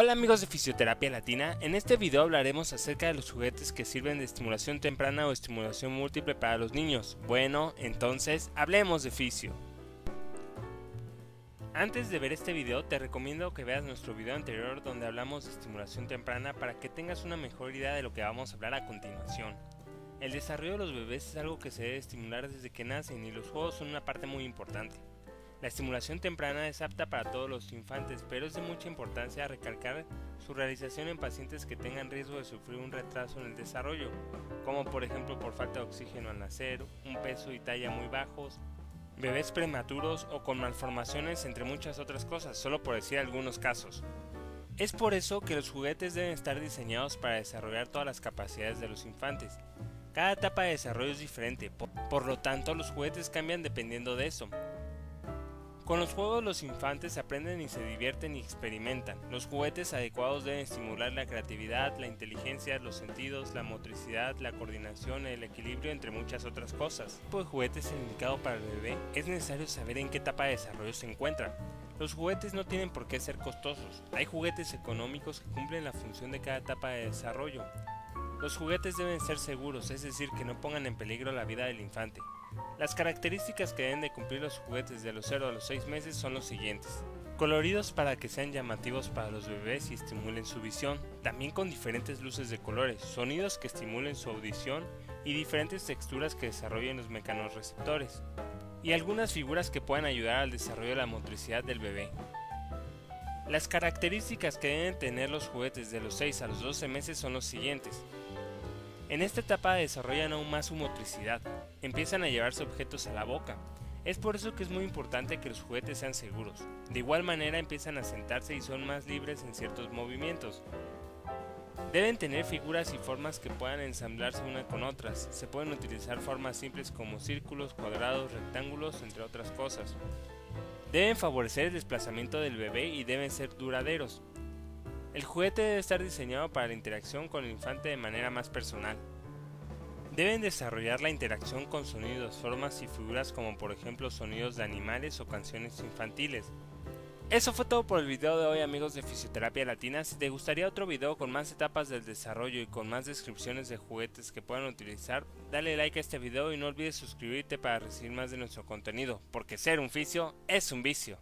Hola amigos de Fisioterapia Latina, en este video hablaremos acerca de los juguetes que sirven de estimulación temprana o estimulación múltiple para los niños. Bueno, entonces hablemos de fisio. Antes de ver este video te recomiendo que veas nuestro video anterior donde hablamos de estimulación temprana para que tengas una mejor idea de lo que vamos a hablar a continuación. El desarrollo de los bebés es algo que se debe estimular desde que nacen y los juegos son una parte muy importante. La estimulación temprana es apta para todos los infantes, pero es de mucha importancia recalcar su realización en pacientes que tengan riesgo de sufrir un retraso en el desarrollo, como por ejemplo por falta de oxígeno al nacer, un peso y talla muy bajos, bebés prematuros o con malformaciones entre muchas otras cosas, solo por decir algunos casos. Es por eso que los juguetes deben estar diseñados para desarrollar todas las capacidades de los infantes. Cada etapa de desarrollo es diferente, por, lo tanto los juguetes cambian dependiendo de eso. Con los juegos los infantes aprenden y se divierten y experimentan. Los juguetes adecuados deben estimular la creatividad, la inteligencia, los sentidos, la motricidad, la coordinación, el equilibrio, entre muchas otras cosas. ¿Qué tipo de juguete es el indicado para el bebé? Es necesario saber en qué etapa de desarrollo se encuentra. Los juguetes no tienen por qué ser costosos. Hay juguetes económicos que cumplen la función de cada etapa de desarrollo. Los juguetes deben ser seguros, es decir, que no pongan en peligro la vida del infante. Las características que deben de cumplir los juguetes de los 0 a los 6 meses son los siguientes. Coloridos para que sean llamativos para los bebés y estimulen su visión, también con diferentes luces de colores, sonidos que estimulen su audición y diferentes texturas que desarrollen los mecanorreceptores, y algunas figuras que puedan ayudar al desarrollo de la motricidad del bebé. Las características que deben tener los juguetes de los 6 a los 12 meses son los siguientes. En esta etapa desarrollan aún más su motricidad, empiezan a llevarse objetos a la boca. Es por eso que es muy importante que los juguetes sean seguros. De igual manera empiezan a sentarse y son más libres en ciertos movimientos. Deben tener figuras y formas que puedan ensamblarse una con otras. Se pueden utilizar formas simples como círculos, cuadrados, rectángulos, entre otras cosas. Deben favorecer el desplazamiento del bebé y deben ser duraderos. El juguete debe estar diseñado para la interacción con el infante de manera más personal. Deben desarrollar la interacción con sonidos, formas y figuras como por ejemplo sonidos de animales o canciones infantiles. Eso fue todo por el video de hoy amigos de Fisioterapia Latina. Si te gustaría otro video con más etapas del desarrollo y con más descripciones de juguetes que puedan utilizar, dale like a este video y no olvides suscribirte para recibir más de nuestro contenido, porque ser un fisio es un vicio.